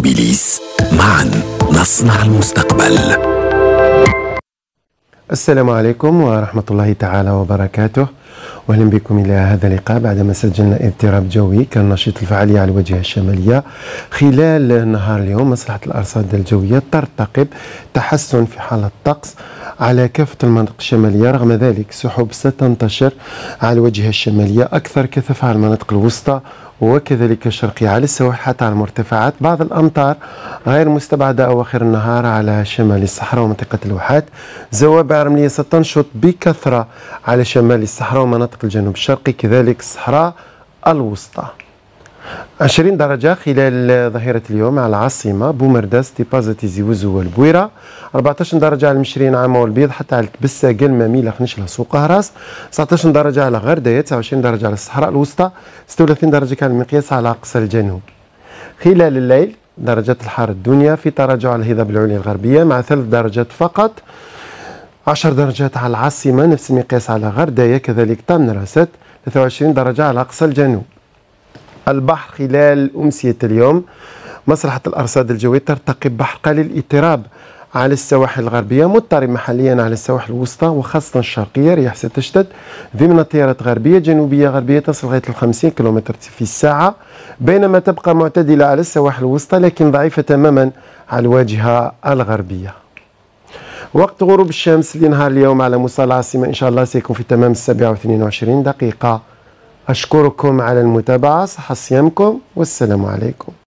موبيليس. معا نصنع المستقبل. السلام عليكم ورحمة الله تعالى وبركاته. واهلا بكم إلى هذا اللقاء بعدما سجلنا اضطراب جوي كان نشيط الفعاليه على الواجهه الشمالية. خلال نهار اليوم مصلحة الأرصاد الجوية ترتقب تحسن في حالة الطقس. على كافة المناطق الشمالية رغم ذلك سحب ستنتشر على الواجهه الشمالية أكثر كثافة على المناطق الوسطى وكذلك الشرقية على السواحل حتى على المرتفعات. بعض الأمطار غير مستبعدة أواخر النهار على شمال الصحراء ومنطقة الواحات. زوابع رملية ستنشط بكثرة على شمال الصحراء ومناطق الجنوب الشرقي كذلك الصحراء الوسطى. 20 درجة خلال ظهيرة اليوم على العاصمة بومرداس تيبازا تيزي وزو والبويرة. 14 درجة على المشرين عامة والبيض حتى على تبسة قلمة ميلا خنشلة سوق هراس 19 درجة على غردية 29 درجة على الصحراء الوسطى 36 درجة كان المقياس على أقصى الجنوب. خلال الليل درجات الحرارة الدنيا في تراجع على الهضاب العليا الغربية مع ثلاث درجات فقط. 10 درجات على العاصمة نفس المقياس على غردية كذلك طنجرة 23 درجة على أقصى الجنوب. البحر خلال أمسية اليوم. مصلحة الأرصاد الجوية ترتقب بحر قليل الاضطراب على السواحل الغربية مضطرب محليا على السواحل الوسطى وخاصة الشرقية رياح ستشتد ضمن تيارات غربية جنوبية غربية تصل لغاية 50 كم في الساعة بينما تبقى معتدلة على السواحل الوسطى لكن ضعيفة تماما على الواجهة الغربية. وقت غروب الشمس لنهار اليوم على مستوى العاصمة إن شاء الله سيكون في تمام السابعة واثنين وعشرين دقيقة. أشكركم على المتابعة صحة صيامكم والسلام عليكم.